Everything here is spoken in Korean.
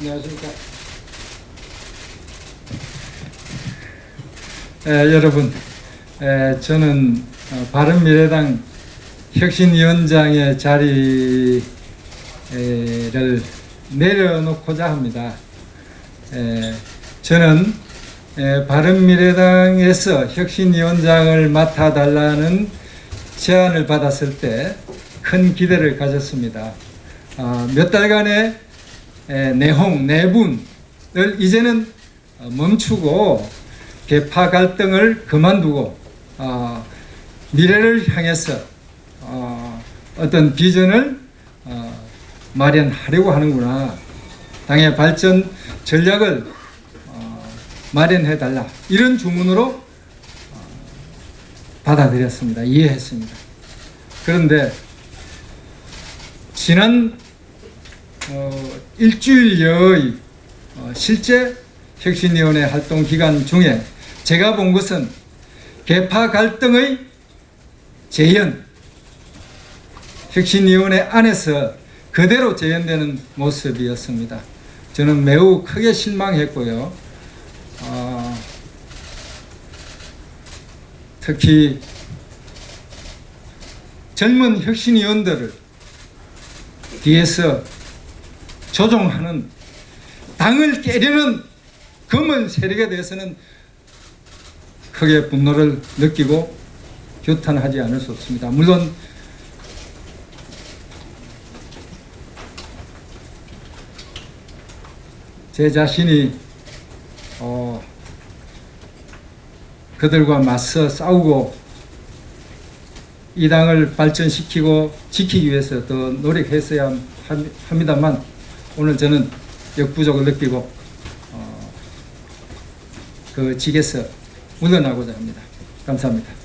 안녕하십니까. 에, 여러분, 에, 저는 어, 바른미래당 혁신위원장의 자리를 내려놓고자 합니다. 에, 저는 에, 바른미래당에서 혁신위원장을 맡아달라는 제안을 받았을 때 큰 기대를 가졌습니다. 아, 몇 달간의 에, 내홍, 내분을 이제는 어, 멈추고 개파 갈등을 그만두고 어, 미래를 향해서 어, 어떤 비전을 어, 마련하려고 하는구나. 당의 발전 전략을 어, 마련해 달라. 이런 주문으로 어, 받아들였습니다. 이해했습니다. 그런데 지난 어, 일주일여의 어, 실제 혁신위원회 활동 기간 중에 제가 본 것은 개파 갈등의 재현, 혁신위원회 안에서 그대로 재현되는 모습이었습니다. 저는 매우 크게 실망했고요. 어, 특히 젊은 혁신위원들을 뒤에서 조종하는 당을 깨려는 검은 세력에 대해서는 크게 분노를 느끼고 규탄하지 않을 수 없습니다. 물론 제 자신이 어, 그들과 맞서 싸우고 이 당을 발전시키고 지키기 위해서 더 노력했어야 함- 합니다만 오늘 저는 역부족을 느끼고 어, 그 직에서 물러나고자 합니다. 감사합니다.